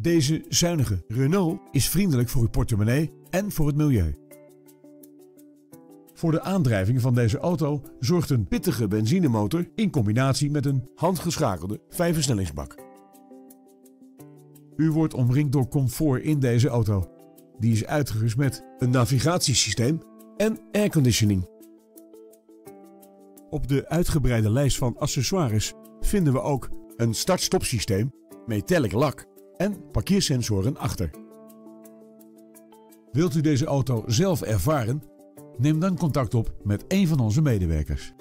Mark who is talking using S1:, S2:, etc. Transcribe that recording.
S1: Deze zuinige Renault is vriendelijk voor uw portemonnee en voor het milieu. Voor de aandrijving van deze auto zorgt een pittige benzinemotor in combinatie met een handgeschakelde vijfversnellingsbak. U wordt omringd door comfort in deze auto. Die is uitgerust met een navigatiesysteem en airconditioning. Op de uitgebreide lijst van accessoires vinden we ook een start-stop systeem, metallic lak en parkeersensoren achter. Wilt u deze auto zelf ervaren? Neem dan contact op met een van onze medewerkers.